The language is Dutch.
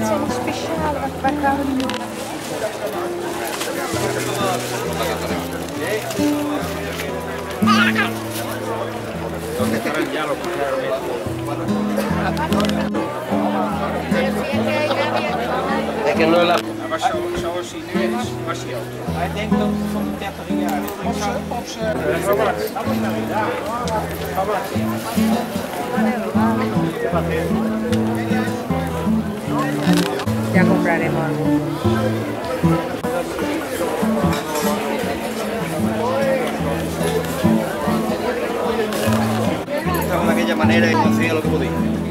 Wat zijn die speciale? Waar gaan we die doen? is nul. Maar zo, zoals hij nu is, was hij ook. Hij denkt dat van de 30 jaar is. Op zijn. maar. de aquella manera y consiguió lo que podía. Nintendo